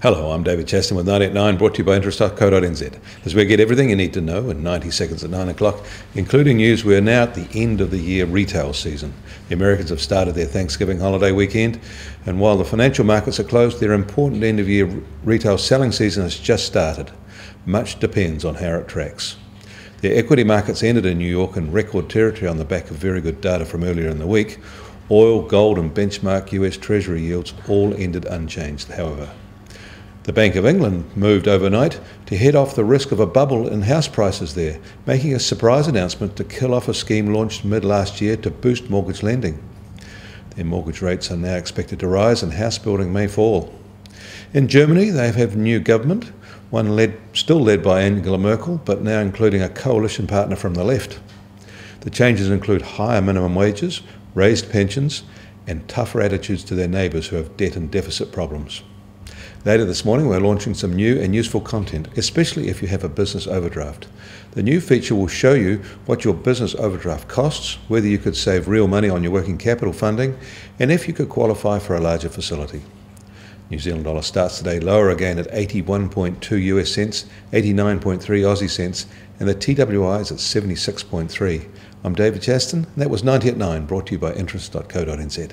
Hello, I'm David Chaston with 90 at 9, brought to you by interest.co.nz. As we get everything you need to know in 90 seconds at 9 o'clock, including news, we're now at the end of the year retail season. The Americans have started their Thanksgiving holiday weekend, and while the financial markets are closed, their important end of year retail selling season has just started. Much depends on how it tracks. The equity markets ended in New York in record territory on the back of very good data from earlier in the week. Oil, gold, and benchmark US Treasury yields all ended unchanged, however. The Bank of England moved overnight to head off the risk of a bubble in house prices there, making a surprise announcement to kill off a scheme launched mid last year to boost mortgage lending. Their mortgage rates are now expected to rise and house building may fall. In Germany, they have a new government, one led, still led by Angela Merkel, but now including a coalition partner from the left. The changes include higher minimum wages, raised pensions, and tougher attitudes to their neighbours who have debt and deficit problems. Later this morning, we're launching some new and useful content, especially if you have a business overdraft. The new feature will show you what your business overdraft costs, whether you could save real money on your working capital funding, and if you could qualify for a larger facility. New Zealand dollar starts today lower again at 81.2 US cents, 89.3 Aussie cents, and the TWI is at 76.3. I'm David Chaston, and that was 90 at 9, brought to you by interest.co.nz.